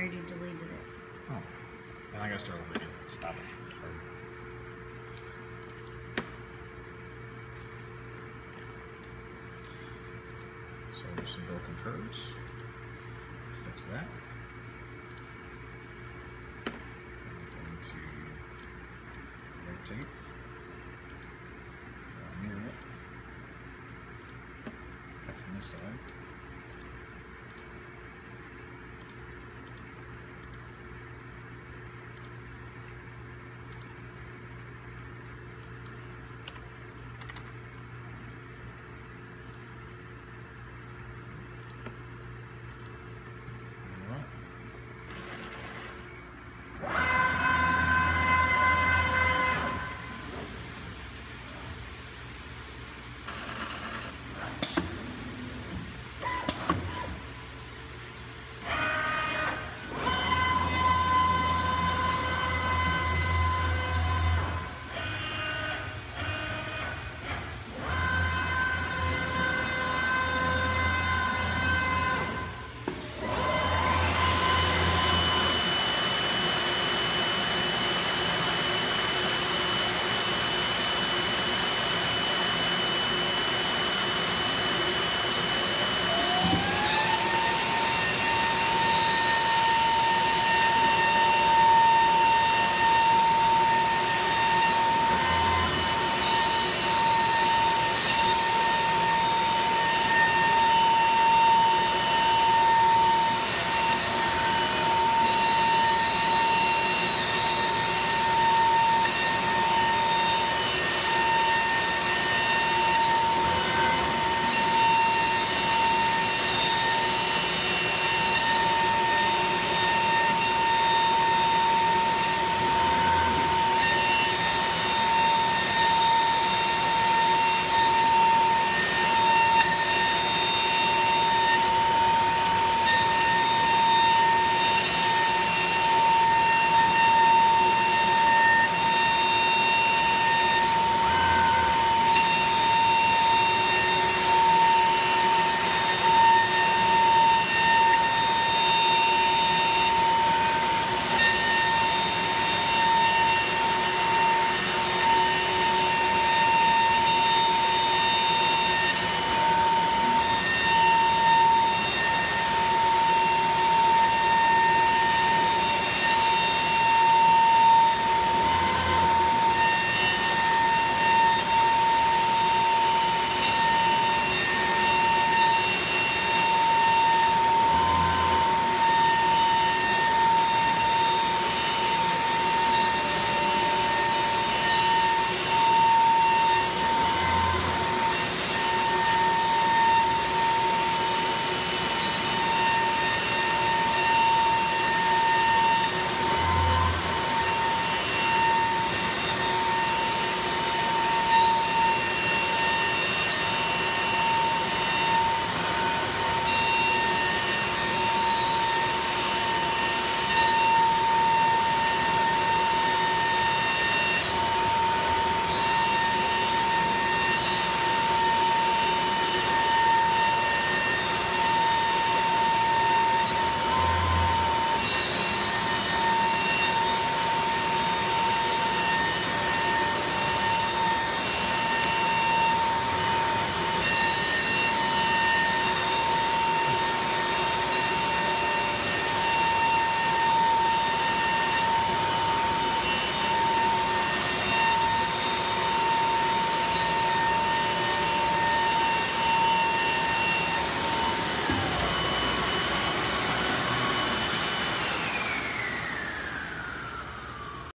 already deleted it. Oh. And I gotta start over again. Stop it. So there's some broken curves. Fix that. I'm going to rotate. Uh, mirror it. Cut from this side.